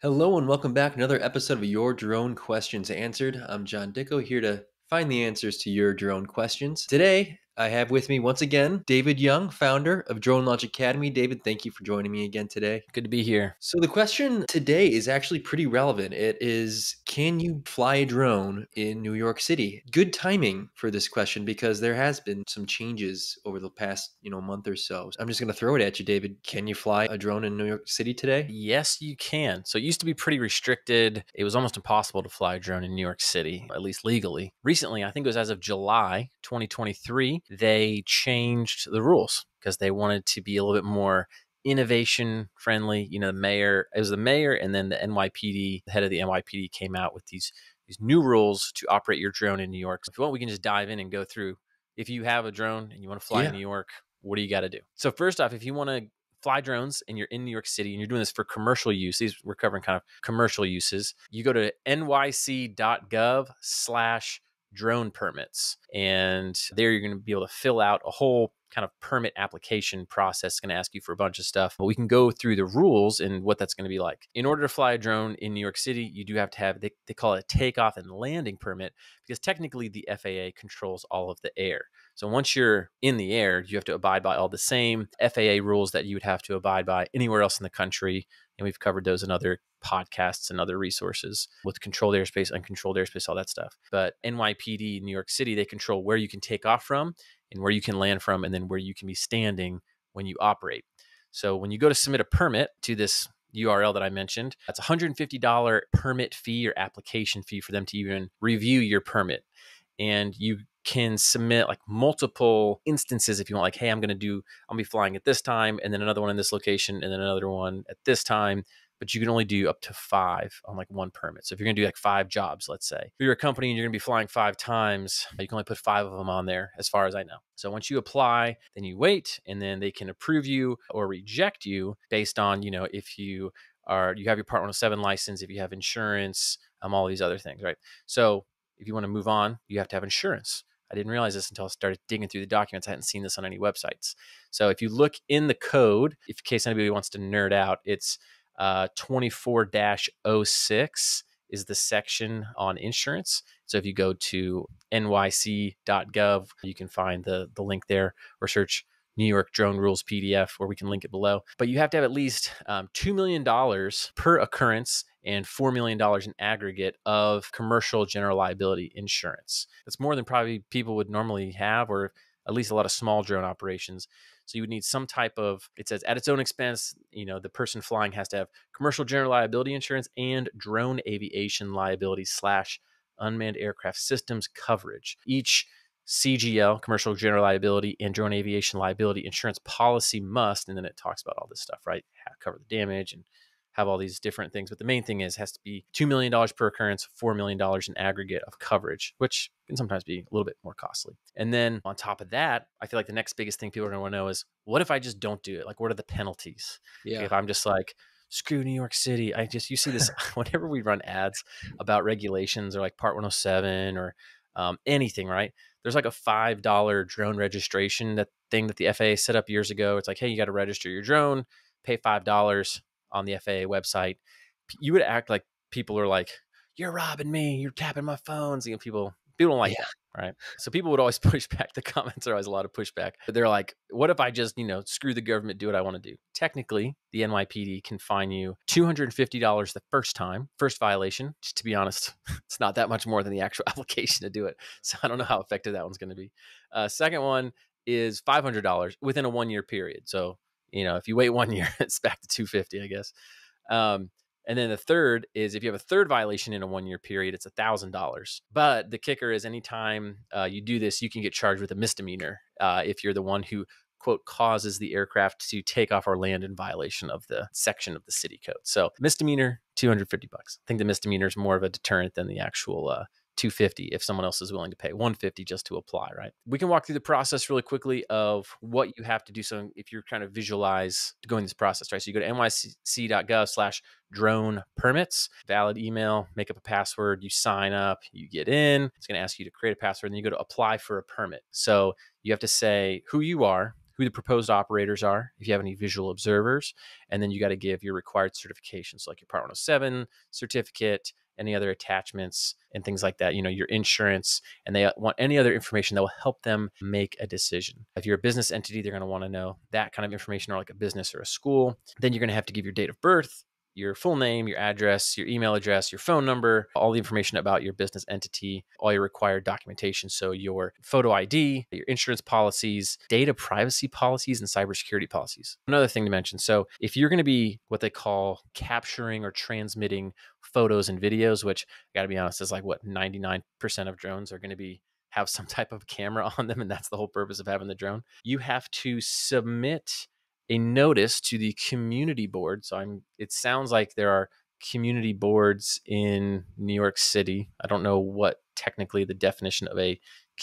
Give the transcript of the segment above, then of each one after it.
Hello and welcome back. Another episode of Your Drone Questions Answered. I'm John Dickow here to find the answers to your drone questions. Today, I have with me once again David Young, founder of Drone Launch Academy. David, thank you for joining me again today. Good to be here. So, the question today is actually pretty relevant. It is Can you fly a drone in New York City? Good timing for this question because there has been some changes over the past, you know, month or so. I'm just going to throw it at you, David. Can you fly a drone in New York City today? Yes, you can. So, it used to be pretty restricted. It was almost impossible to fly a drone in New York City, at least legally. Recently, I think it was as of July 2023, they changed the rules because they wanted to be a little bit more innovation friendly. You know, the mayor, it was the mayor and then the NYPD, the head of the NYPD came out with these these new rules to operate your drone in New York. So if you want, we can just dive in and go through. If you have a drone and you want to fly yeah. in New York, what do you got to do? So first off, if you want to fly drones and you're in New York City and you're doing this for commercial use, these we're covering kind of commercial uses, you go to nyc.gov slash drone permits. And there you're going to be able to fill out a whole kind of permit application process. It's going to ask you for a bunch of stuff. But we can go through the rules and what that's going to be like. In order to fly a drone in New York City, you do have to have, they, they call it a takeoff and landing permit because technically the FAA controls all of the air. So once you're in the air, you have to abide by all the same FAA rules that you would have to abide by anywhere else in the country. And we've covered those in other podcasts and other resources with controlled airspace, uncontrolled airspace, all that stuff. But NYPD, New York City, they control where you can take off from and where you can land from, and then where you can be standing when you operate. So when you go to submit a permit to this URL that I mentioned, that's $150 permit fee or application fee for them to even review your permit. And you can submit like multiple instances if you want like hey i'm going to do i'll be flying at this time and then another one in this location and then another one at this time but you can only do up to five on like one permit. So if you're going to do like five jobs, let's say, if you're a company and you're going to be flying five times, you can only put five of them on there, as far as I know. So once you apply, then you wait, and then they can approve you or reject you based on, you know, if you are you have your Part 107 license, if you have insurance, um, all these other things, right? So if you want to move on, you have to have insurance. I didn't realize this until I started digging through the documents. I hadn't seen this on any websites. So if you look in the code, if in case anybody wants to nerd out, it's uh, 24 06 is the section on insurance. So if you go to nyc.gov, you can find the, the link there or search New York Drone Rules PDF, where we can link it below. But you have to have at least um, $2 million per occurrence and $4 million in aggregate of commercial general liability insurance. That's more than probably people would normally have, or at least a lot of small drone operations. So you would need some type of, it says at its own expense, you know, the person flying has to have commercial general liability insurance and drone aviation liability slash unmanned aircraft systems coverage. Each CGL, commercial general liability, and drone aviation liability insurance policy must, and then it talks about all this stuff, right? Cover the damage and have all these different things. But the main thing is has to be $2 million per occurrence, $4 million in aggregate of coverage, which can sometimes be a little bit more costly. And then on top of that, I feel like the next biggest thing people are going to want to know is what if I just don't do it? Like, what are the penalties? Yeah. If I'm just like, screw New York City. I just, you see this whenever we run ads about regulations or like Part 107 or um, anything, right? There's like a $5 drone registration that thing that the FAA set up years ago. It's like, hey, you got to register your drone, pay $5 on the FAA website, you would act like people are like, "You're robbing me. You're tapping my phones." Know, people people don't like yeah. that, right? So people would always push back. The comments are always a lot of pushback. But they're like, "What if I just you know screw the government, do what I want to do?" Technically, the NYPD can fine you two hundred and fifty dollars the first time, first violation. Just to be honest, it's not that much more than the actual application to do it. So I don't know how effective that one's going to be. Uh, second one is five hundred dollars within a one year period. So you know, if you wait one year, it's back to 250, I guess. Um, and then the third is if you have a third violation in a one year period, it's a thousand dollars. But the kicker is anytime uh, you do this, you can get charged with a misdemeanor uh, if you're the one who quote causes the aircraft to take off or land in violation of the section of the city code. So misdemeanor, 250 bucks. I think the misdemeanor is more of a deterrent than the actual uh, 250 if someone else is willing to pay 150 just to apply right? We can walk through the process really quickly of what you have to do so if you're trying to visualize going this process right? So you go to nyc.gov slash drone permits valid email make up a password you sign up you get in it's going to ask you to create a password and then you go to apply for a permit. So you have to say who you are who the proposed operators are, if you have any visual observers, and then you got to give your required certifications, like your Part 107 certificate, any other attachments and things like that, you know, your insurance, and they want any other information that will help them make a decision. If you're a business entity, they're going to want to know that kind of information, or like a business or a school. Then you're going to have to give your date of birth, your full name, your address, your email address, your phone number, all the information about your business entity, all your required documentation. So, your photo ID, your insurance policies, data privacy policies, and cybersecurity policies. Another thing to mention so, if you're going to be what they call capturing or transmitting photos and videos, which I got to be honest, is like what 99% of drones are going to be have some type of camera on them and that's the whole purpose of having the drone you have to submit a notice to the community board. So I'm it sounds like there are community boards in New York City. I don't know what technically the definition of a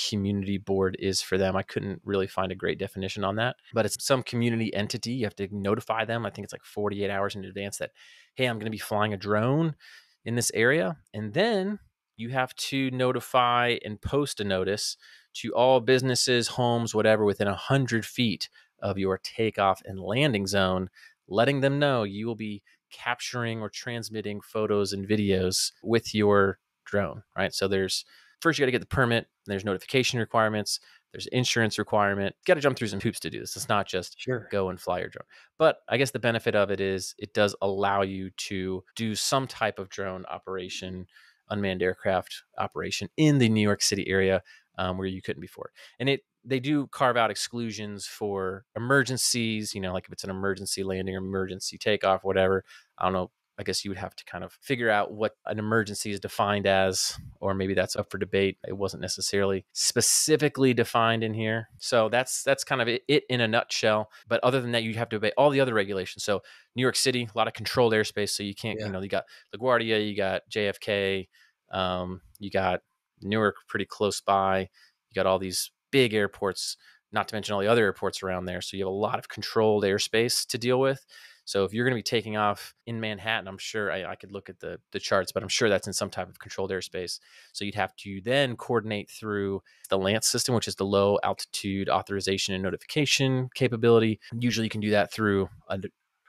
community board is for them. I couldn't really find a great definition on that, but it's some community entity. You have to notify them. I think it's like 48 hours in advance that, hey, I'm going to be flying a drone in this area. And then you have to notify and post a notice to all businesses, homes, whatever, within 100 feet of your takeoff and landing zone, letting them know you will be capturing or transmitting photos and videos with your drone, right? So there's first you got to get the permit, there's notification requirements, there's insurance requirement. You got to jump through some hoops to do this. It's not just sure. go and fly your drone. But I guess the benefit of it is it does allow you to do some type of drone operation, unmanned aircraft operation in the New York City area um, where you couldn't before. And it they do carve out exclusions for emergencies, you know, like if it's an emergency landing or emergency takeoff, whatever. I don't know. I guess you would have to kind of figure out what an emergency is defined as, or maybe that's up for debate. It wasn't necessarily specifically defined in here. So that's that's kind of it, it in a nutshell. But other than that, you have to obey all the other regulations. So New York City, a lot of controlled airspace. So you can't, yeah. you know, you got LaGuardia, you got JFK, um, you got Newark pretty close by. You got all these big airports, not to mention all the other airports around there. So you have a lot of controlled airspace to deal with. So if you're going to be taking off in Manhattan, I'm sure I, I, could look at the the charts, but I'm sure that's in some type of controlled airspace. So you'd have to then coordinate through the LAANC system, which is the low altitude authorization and notification capability. Usually you can do that through a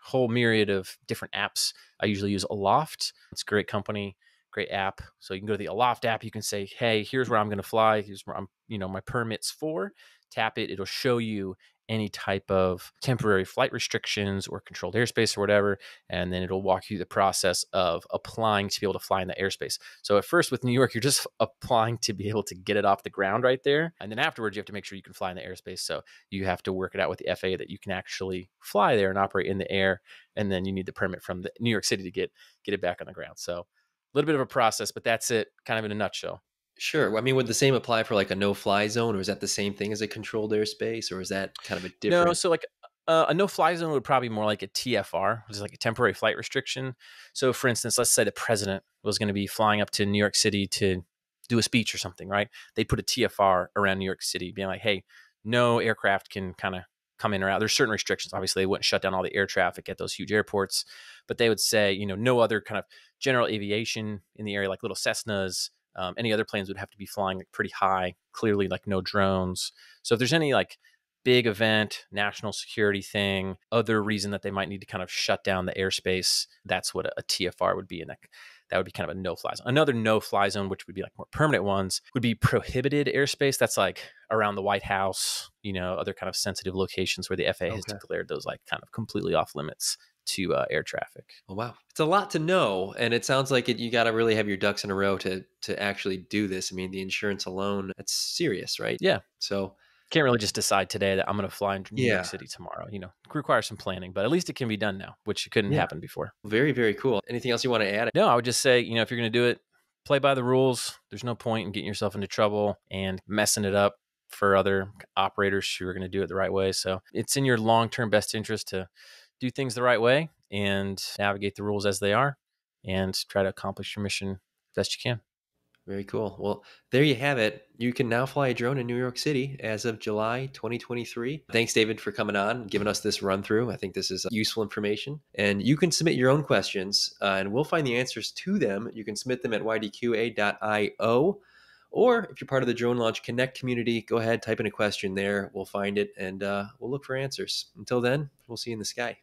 whole myriad of different apps. I usually use Aloft. It's a great company great app. So you can go to the Aloft app. You can say, "Hey, here's where I'm going to fly. Here's where I'm, you know, my permits for." Tap it. It'll show you any type of temporary flight restrictions or controlled airspace or whatever, and then it'll walk you the process of applying to be able to fly in the airspace. So at first with New York, you're just applying to be able to get it off the ground right there, and then afterwards you have to make sure you can fly in the airspace. So you have to work it out with the FAA that you can actually fly there and operate in the air, and then you need the permit from the New York City to get get it back on the ground. So little bit of a process, but that's it, kind of in a nutshell. Sure. I mean, would the same apply for like a no-fly zone, or is that the same thing as a controlled airspace, or is that kind of a different? No. So like uh, a no-fly zone would probably be more like a TFR, which is like a temporary flight restriction. So, for instance, let's say the president was going to be flying up to New York City to do a speech or something, right? They put a TFR around New York City, being like, "Hey, no aircraft can kind of come in or out. There's certain restrictions. Obviously, they wouldn't shut down all the air traffic at those huge airports, but they would say, you know, no other kind of general aviation in the area, like little Cessnas, um, any other planes would have to be flying like pretty high. Clearly, like no drones. So if there's any like big event, national security thing, other reason that they might need to kind of shut down the airspace, that's what a, a TFR would be. in that, that would be kind of a no fly zone. Another no fly zone, which would be like more permanent ones, would be prohibited airspace. That's like around the White House, you know, other kind of sensitive locations where the FAA okay. has declared those like kind of completely off limits to uh, air traffic. Oh wow, it's a lot to know, and it sounds like it, you got to really have your ducks in a row to to actually do this. I mean, the insurance alone, that's serious, right? Yeah. So can't really just decide today that I'm going to fly into New yeah. York City tomorrow. You know, requires some planning, but at least it can be done now, which couldn't yeah. happen before. Very, very cool. Anything else you want to add? No, I would just say, you know, if you're going to do it, play by the rules. There's no point in getting yourself into trouble and messing it up for other operators who are going to do it the right way. So it's in your long term best interest to do things the right way and navigate the rules as they are and try to accomplish your mission best you can. Very cool. Well, there you have it. You can now fly a drone in New York City as of July 2023. Thanks, David, for coming on, giving us this run through. I think this is useful information. And you can submit your own questions, uh, and we'll find the answers to them. You can submit them at ydqa.io Or if you're part of the Drone Launch Connect community, go ahead, type in a question there. We'll find it and uh, we'll look for answers. Until then, we'll see you in the sky.